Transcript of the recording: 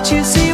what you see.